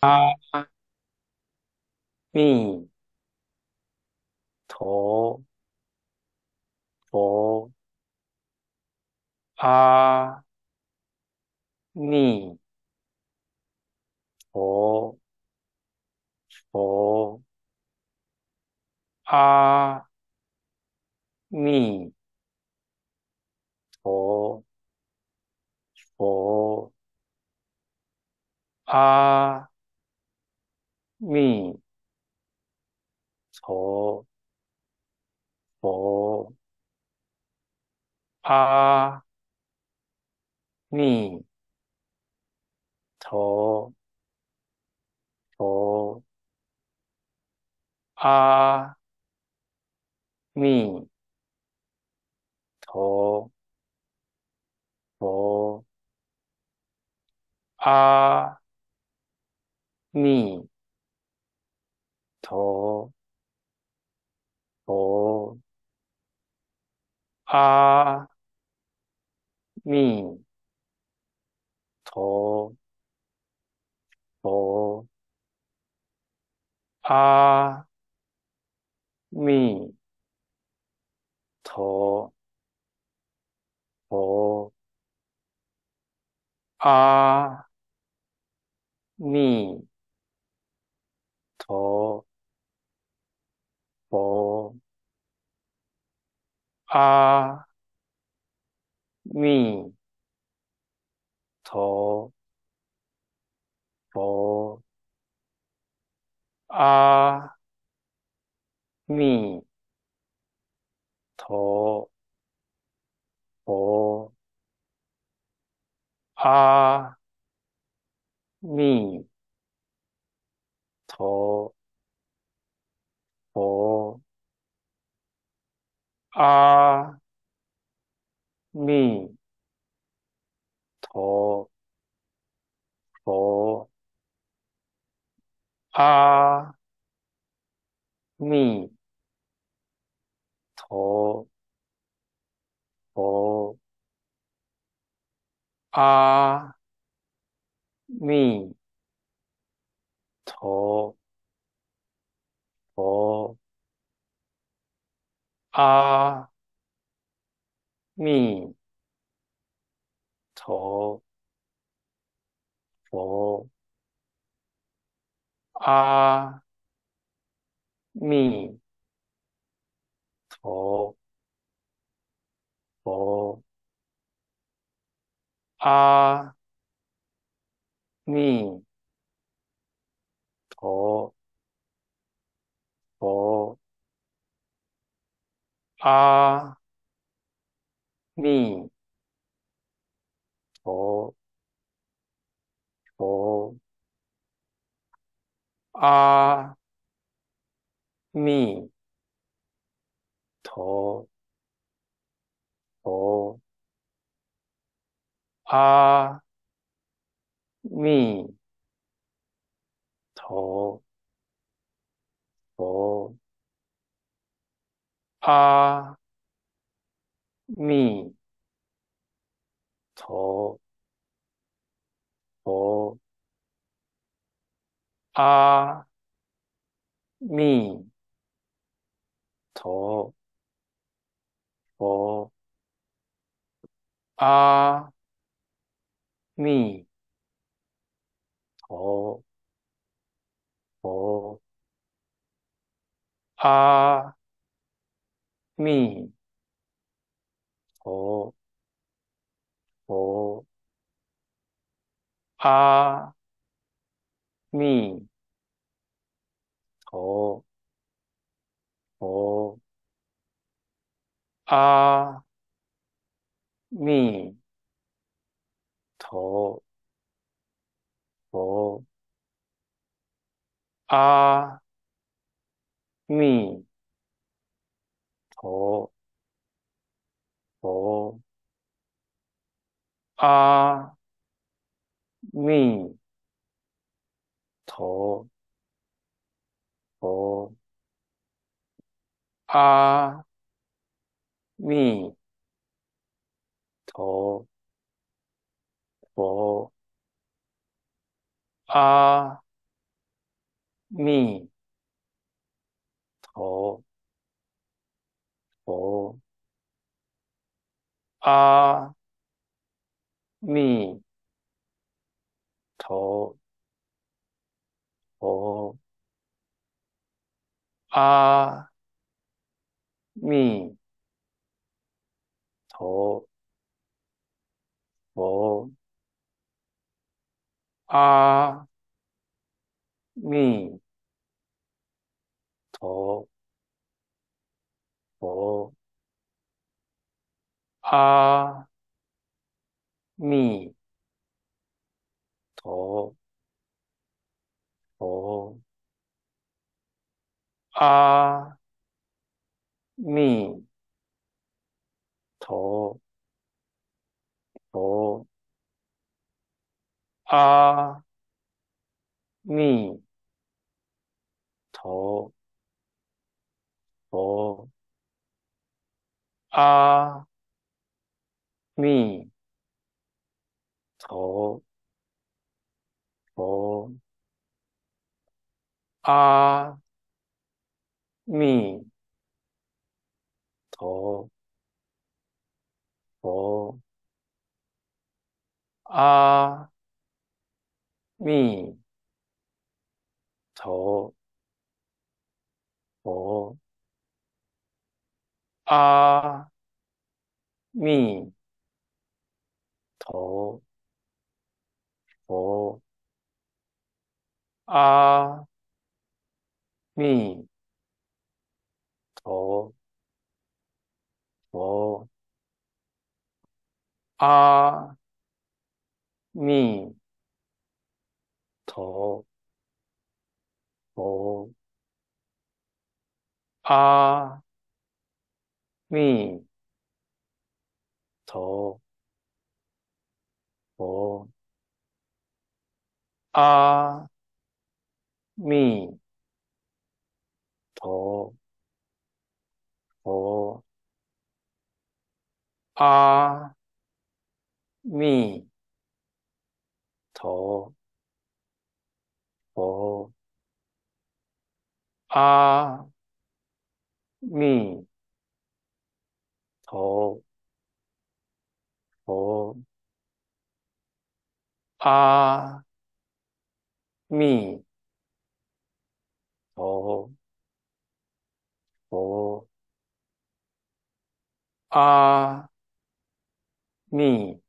阿弥陀佛，阿弥陀佛，阿弥陀佛，阿弥陀佛，阿弥陀佛，阿弥陀佛，阿弥は、み、と、と、あ、み、と、と、あ、み、と、と、あ、弥陀佛，阿弥陀佛，阿弥陀佛，阿弥陀佛，阿弥陀佛，阿弥陀佛，阿弥陀佛，阿弥陀佛，阿弥陀佛，阿弥陀佛，阿弥陀佛，阿弥陀佛，阿弥陀佛，阿弥陀佛，阿弥陀佛，阿弥陀佛，阿弥陀佛，阿弥陀佛，阿弥陀佛，阿弥陀佛，阿弥陀佛，阿密，头，佛，阿，密，头，佛，阿，密，头，佛，阿。密，陀，佛，阿，密，陀，佛，阿，密，陀，佛，阿，弥陀，佛，阿，弥，陀，佛，阿，弥，陀，佛，阿，弥，头。佛，阿，弥，陀，佛，阿，弥，陀，佛，阿，弥，陀，佛。阿弥陀佛，阿弥陀佛，阿弥陀佛，阿。密，陀，佛，阿，弥，陀，佛，阿，弥，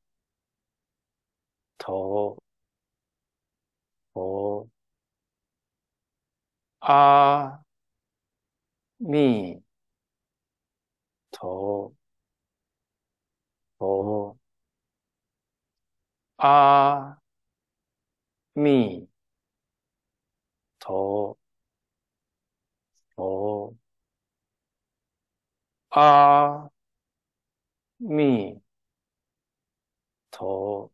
陀，佛，阿，密。头，佛，阿，弥，陀，佛，阿，弥，陀，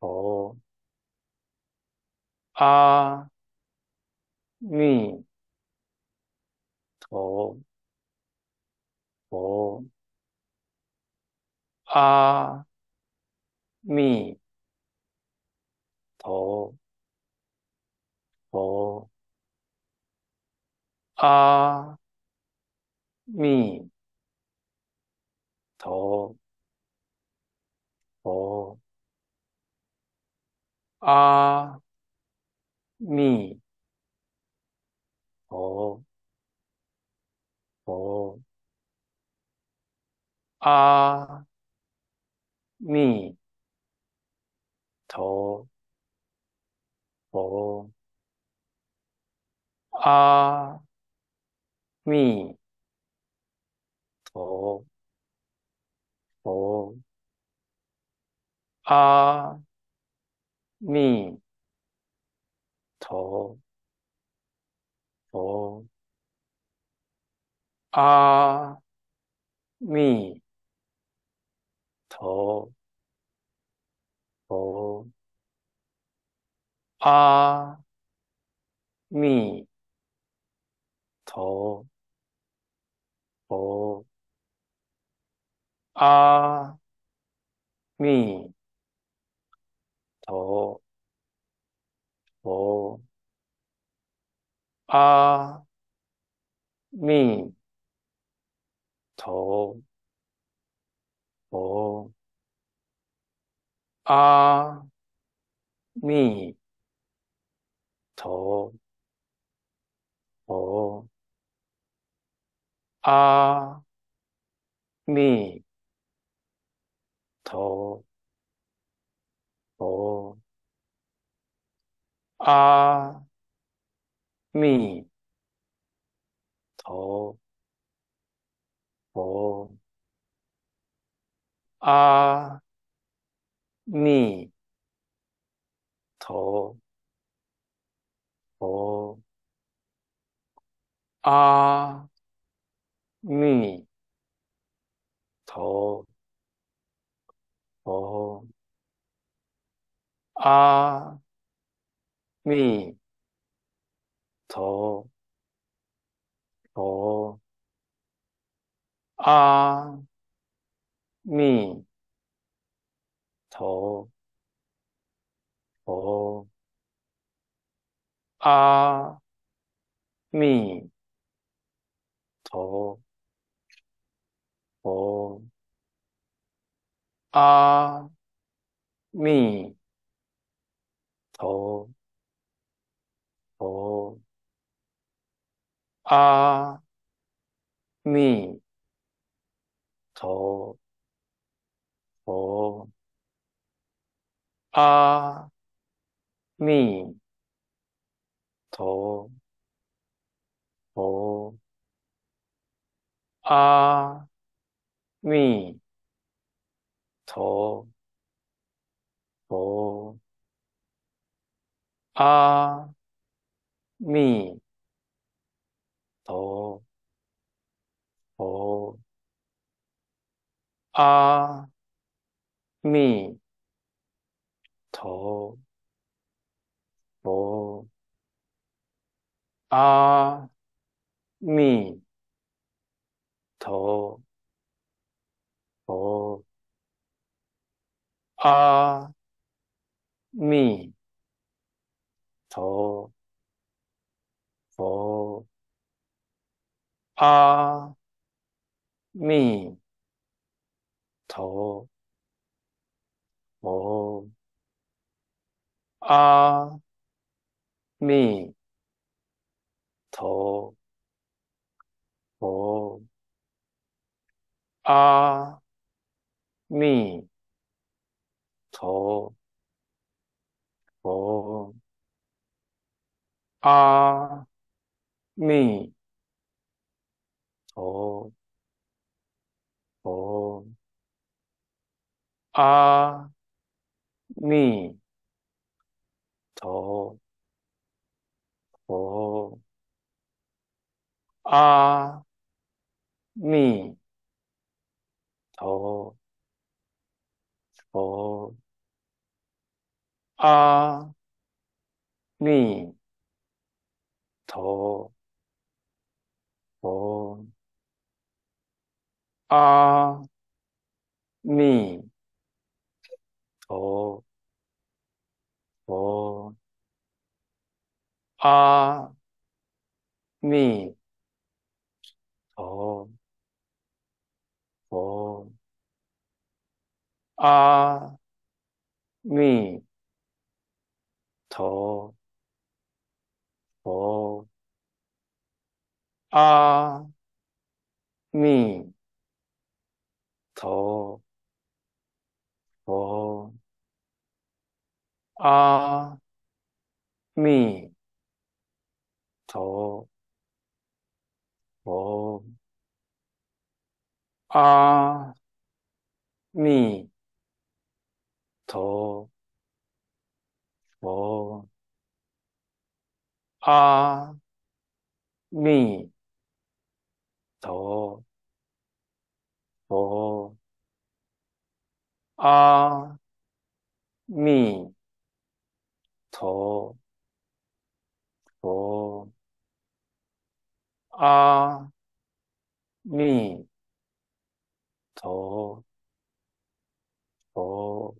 佛，阿，弥，陀。佛，阿，弥，陀，佛，阿，弥，陀，佛，阿，弥，陀，佛。阿弥陀佛，阿弥陀佛，阿弥陀佛，阿弥。陀，佛，阿，弥，陀，佛，阿，弥，陀，佛，阿弥陀佛，阿弥陀佛，阿弥陀佛，阿弥陀佛，阿弥陀佛，阿弥陀佛，阿弥陀佛，阿弥陀佛，阿弥陀佛，阿弥陀佛，阿弥陀佛，阿弥陀佛，阿弥陀佛，阿弥陀佛，阿弥陀佛，阿弥陀佛，阿弥陀佛，阿弥陀佛，阿弥陀佛，阿弥陀佛，阿弥陀佛，阿弥陀佛，阿弥陀佛，阿弥陀佛，阿弥 아, 어, 어. 아, 미, 더, 더, 아, 미, 더, 더, 아, 미, 더, 더, 아, 佛，阿弥陀佛，阿弥陀佛，阿弥陀佛，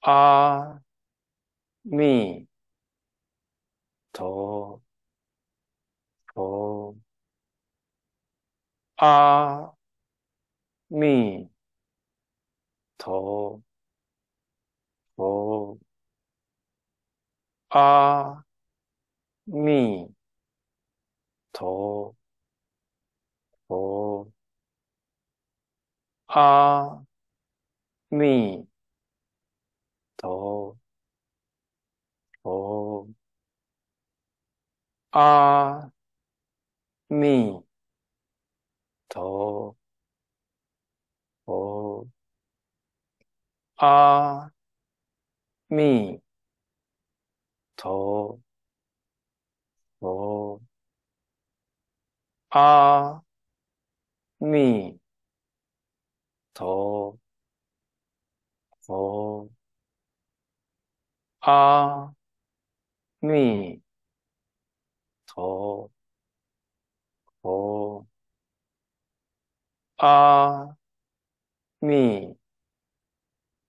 阿み、と、と、あ、み、と、と、あ、み、と、と、あ、み、と、あみとぼあみとぼあみとぼあみ陀佛阿弥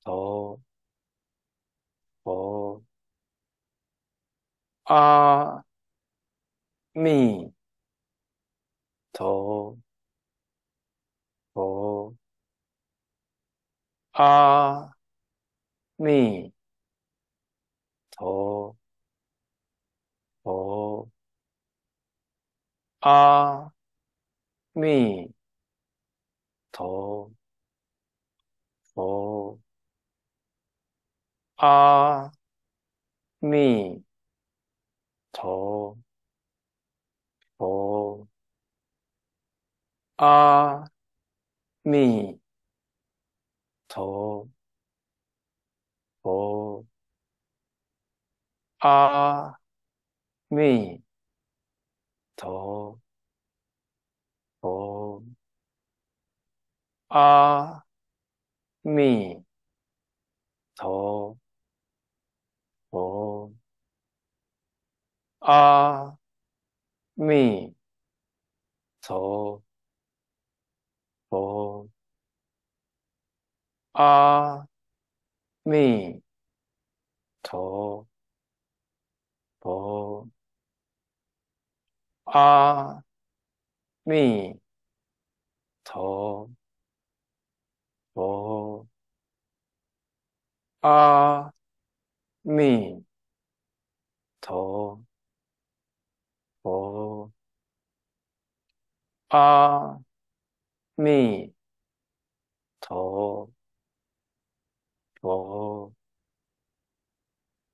陀佛阿弥陀佛阿弥 아, 미, 더, 어, 아, 더, 어, 아, 어, 아, 미, 더, 더, 아, 미, 더, 더, 아, 미, 더, 아, 미, 더, 더, 아, 미, 더, 더, 아, 미, 더, 더, 아, 미, 더, 阿弥陀佛。阿弥陀佛。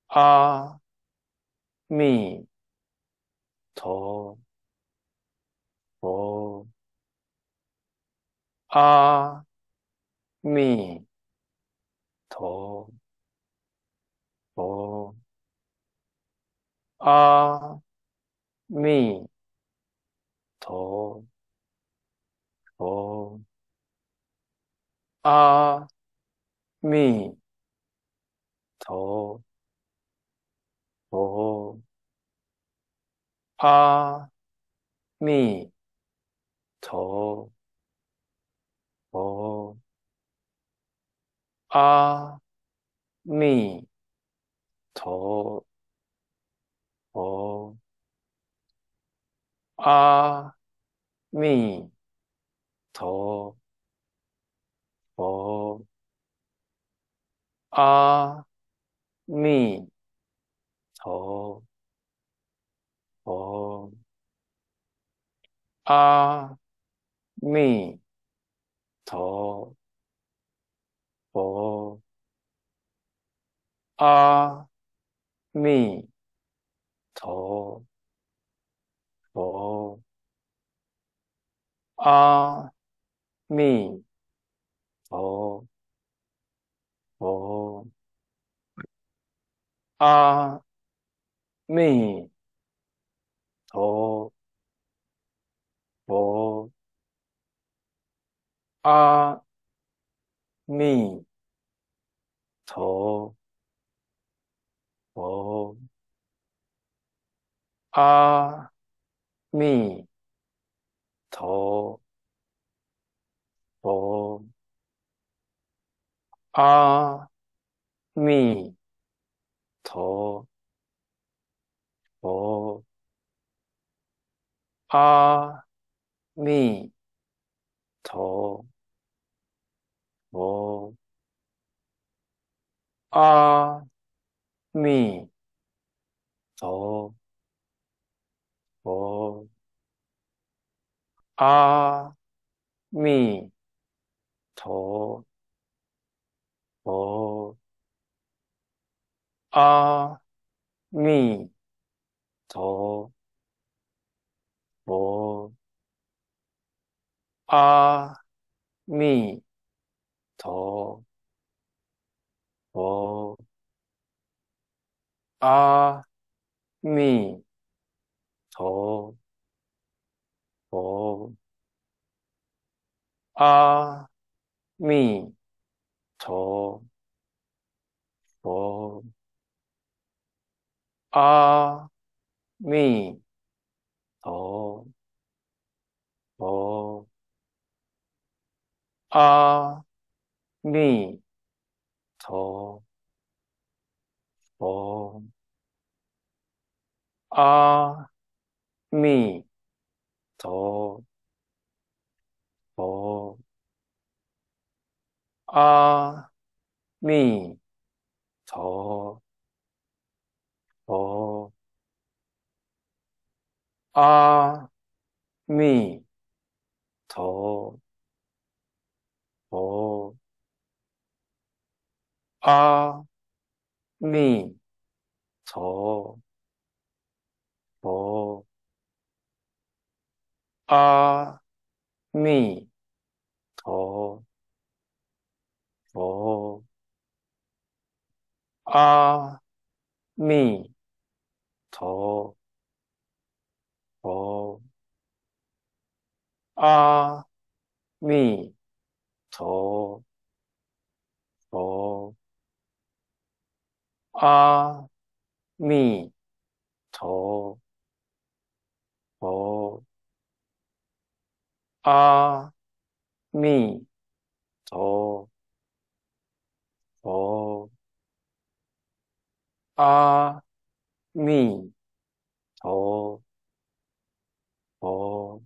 阿弥陀佛。阿弥陀佛阿弥陀佛。阿弥陀佛。阿弥陀佛。阿弥陀佛阿弥陀佛阿弥陀佛阿弥陀佛阿弥陀佛阿弥陀佛阿弥陀佛阿弥陀 아, 미, 더, 보, 아, 미, 더, 보, 아, 미, 더, 보, 아, 미, 더, 阿弥陀佛，阿弥陀。佛，阿弥陀佛，阿弥陀佛，阿弥陀佛，阿弥。陀佛，阿弥陀佛，阿弥陀佛，阿弥陀佛。阿弥陀佛，阿弥陀佛，阿弥陀佛，阿弥陀。佛，阿弥陀佛，阿弥陀佛，阿弥陀佛，阿弥陀。佛，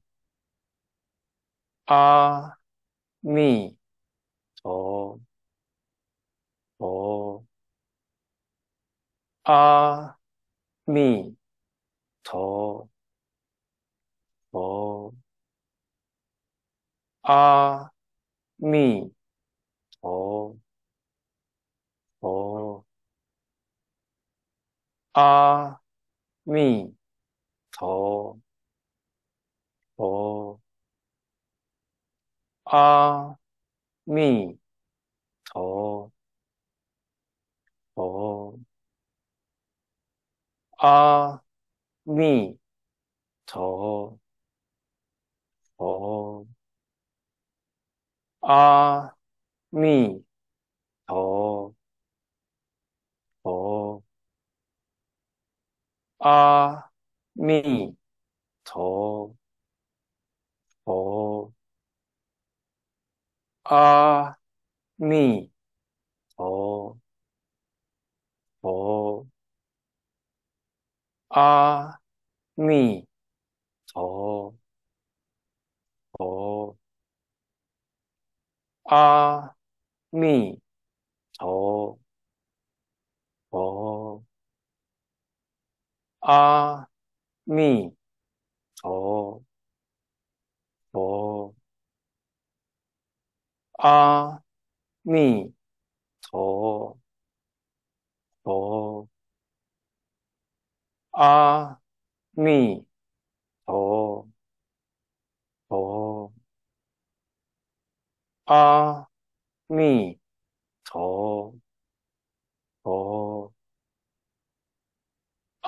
阿弥陀佛，阿弥陀佛，阿弥陀佛，阿弥陀。佛，阿弥陀佛，阿弥陀佛，阿弥陀佛，阿弥陀。佛，阿弥陀佛，阿弥陀佛，阿弥陀佛，阿弥陀。佛，阿弥陀佛，阿弥陀佛，阿弥陀佛，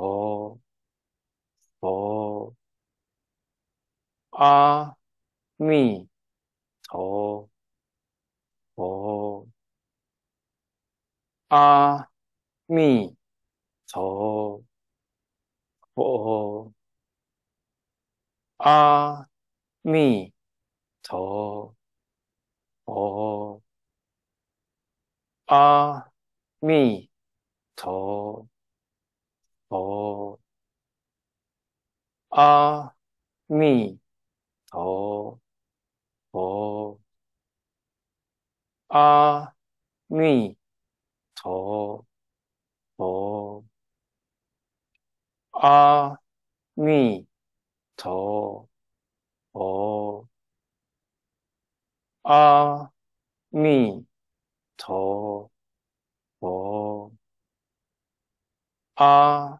陀佛，阿弥。陀佛，阿弥陀佛，阿弥陀佛，阿弥陀佛，阿弥陀。佛，阿弥陀佛，阿弥陀佛，阿弥陀佛，阿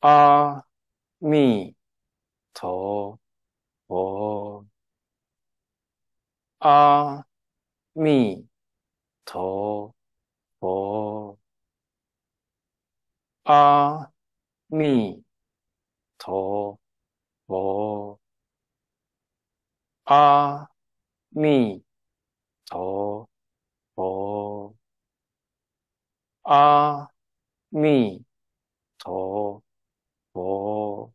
阿弥。陀佛，阿弥陀佛，阿弥陀佛，阿弥陀佛，阿弥陀佛。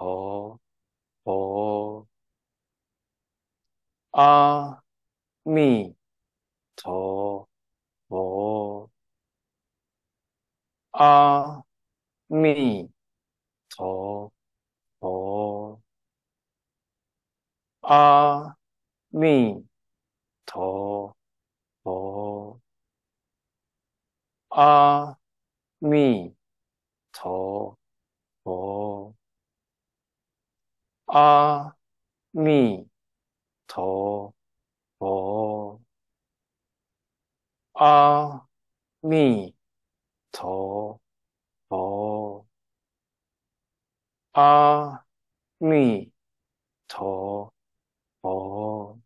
陀佛，阿弥陀佛，阿弥陀佛，阿弥陀佛，阿弥陀佛。阿弥陀佛，阿弥陀佛，阿弥陀佛，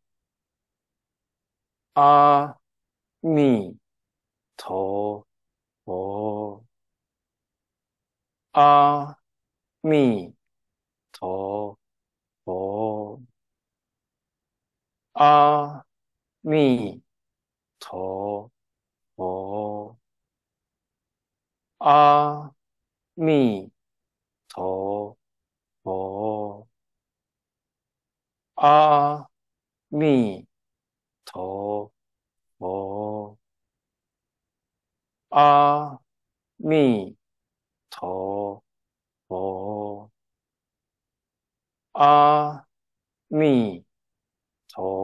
阿弥陀佛，阿弥陀。佛，阿弥陀佛，阿弥陀佛，阿弥陀佛，阿弥陀佛。阿弥陀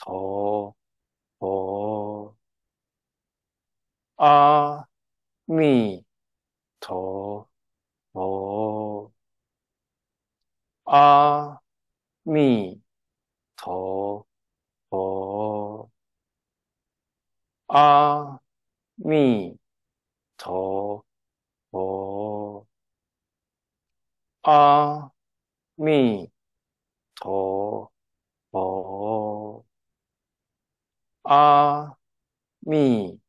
陀佛，阿弥陀佛，阿弥陀佛，阿弥陀佛，阿弥。